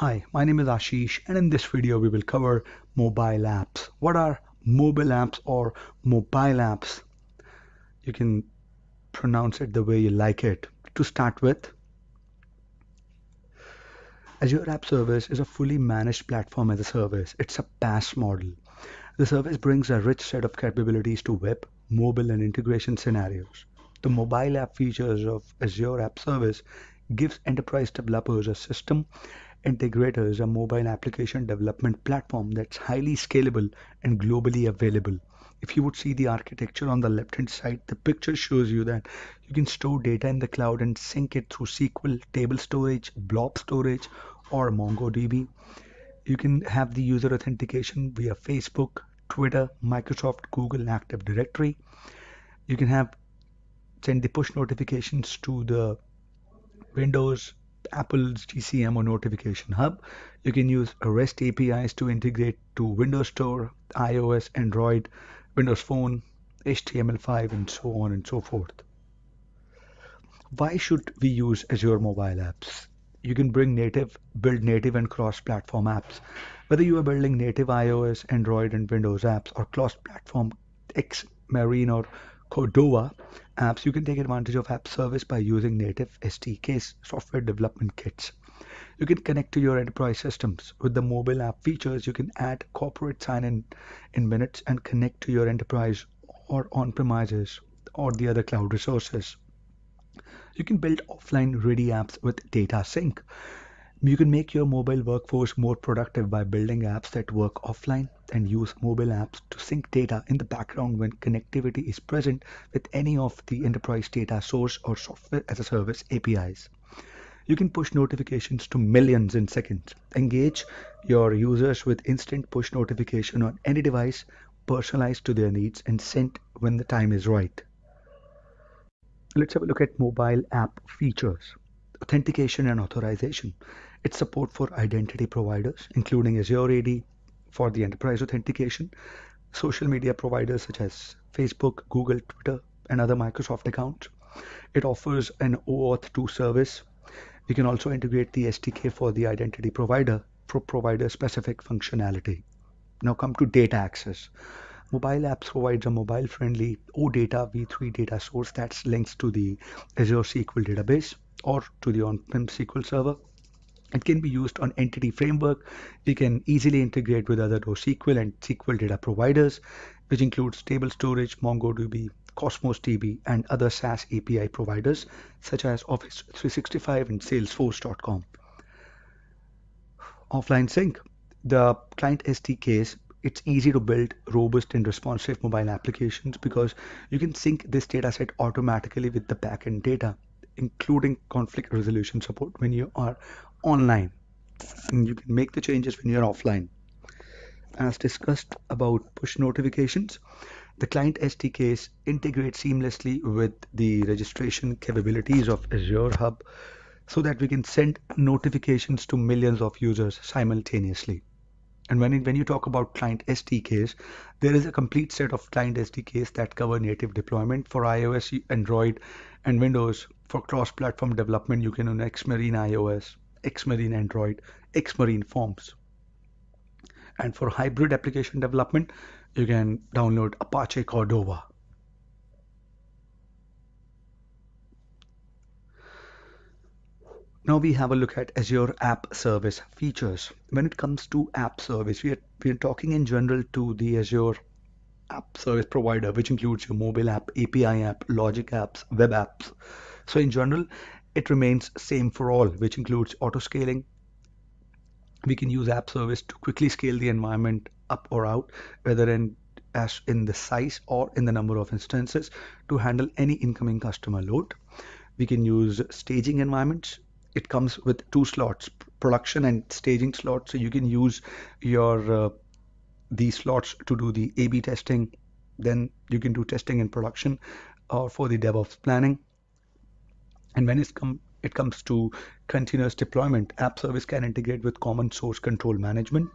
Hi, my name is Ashish and in this video we will cover mobile apps. What are mobile apps or mobile apps? You can pronounce it the way you like it. To start with, Azure App Service is a fully managed platform as a service. It's a PaaS model. The service brings a rich set of capabilities to web, mobile and integration scenarios. The mobile app features of Azure App Service gives enterprise developers a system integrators a mobile application development platform that's highly scalable and globally available. If you would see the architecture on the left hand side, the picture shows you that you can store data in the cloud and sync it through SQL, table storage, blob storage, or MongoDB. You can have the user authentication via Facebook, Twitter, Microsoft, Google Active Directory. You can have send the push notifications to the Windows, Apple's GCM or notification hub. You can use REST APIs to integrate to Windows Store, iOS, Android, Windows Phone, HTML5, and so on and so forth. Why should we use Azure mobile apps? You can bring native, build native and cross-platform apps. Whether you are building native iOS, Android, and Windows apps or cross-platform Xamarin or Cordova apps, you can take advantage of app service by using native SDKs, software development kits. You can connect to your enterprise systems. With the mobile app features, you can add corporate sign-in in minutes and connect to your enterprise or on-premises or the other cloud resources. You can build offline ready apps with data sync. You can make your mobile workforce more productive by building apps that work offline and use mobile apps to sync data in the background when connectivity is present with any of the enterprise data source or software as a service APIs. You can push notifications to millions in seconds. Engage your users with instant push notification on any device personalized to their needs and sent when the time is right. Let's have a look at mobile app features. Authentication and authorization. Its support for identity providers, including Azure AD for the enterprise authentication, social media providers such as Facebook, Google, Twitter, and other Microsoft accounts. It offers an OAuth 2 service. You can also integrate the SDK for the identity provider for provider specific functionality. Now come to data access. Mobile apps provides a mobile friendly OData v3 data source that's linked to the Azure SQL database or to the on-prem SQL server it can be used on Entity Framework. You can easily integrate with other NoSQL and SQL data providers, which includes Table Storage, MongoDB, Cosmos DB, and other SaaS API providers such as Office 365 and Salesforce.com. Offline sync. The client SDKs it's easy to build robust and responsive mobile applications because you can sync this dataset automatically with the backend data, including conflict resolution support when you are online and you can make the changes when you're offline as discussed about push notifications the client SDKs integrate seamlessly with the registration capabilities of Azure Hub so that we can send notifications to millions of users simultaneously. And when, it, when you talk about client SDKs, there is a complete set of client SDKs that cover native deployment for iOS, Android, and Windows. For cross-platform development, you can use Xamarin iOS, Xamarin Android, Xamarin Forms. And for hybrid application development, you can download Apache Cordova. Now we have a look at Azure App Service features. When it comes to App Service, we are, we are talking in general to the Azure App Service provider, which includes your mobile app, API app, logic apps, web apps. So in general, it remains same for all, which includes auto scaling. We can use app service to quickly scale the environment up or out, whether in as in the size or in the number of instances to handle any incoming customer load. We can use staging environments. It comes with two slots, production and staging slots. So you can use your uh, these slots to do the A/B testing. Then you can do testing in production or for the DevOps planning. And when come, it comes to continuous deployment, app service can integrate with common source control management,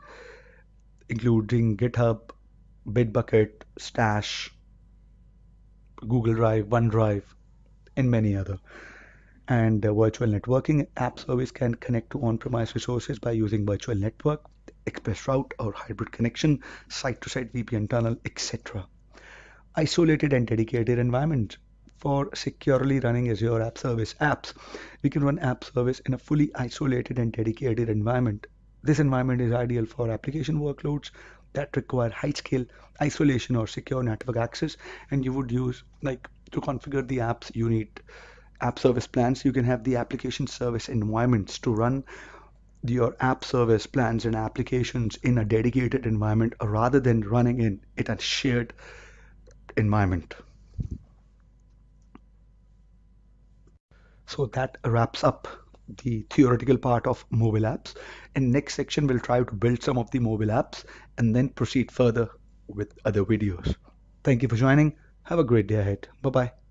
including GitHub, Bitbucket, Stash, Google Drive, OneDrive, and many other. And uh, virtual networking app service can connect to on-premise resources by using virtual network, express route or hybrid connection, site-to-site VPN tunnel, etc. Isolated and dedicated environment for securely running Azure App Service apps. We can run app service in a fully isolated and dedicated environment. This environment is ideal for application workloads that require high scale isolation or secure network access and you would use like to configure the apps you need app service plans you can have the application service environments to run your app service plans and applications in a dedicated environment rather than running in it a shared environment so that wraps up the theoretical part of mobile apps. In next section, we'll try to build some of the mobile apps and then proceed further with other videos. Thank you for joining. Have a great day ahead. Bye-bye.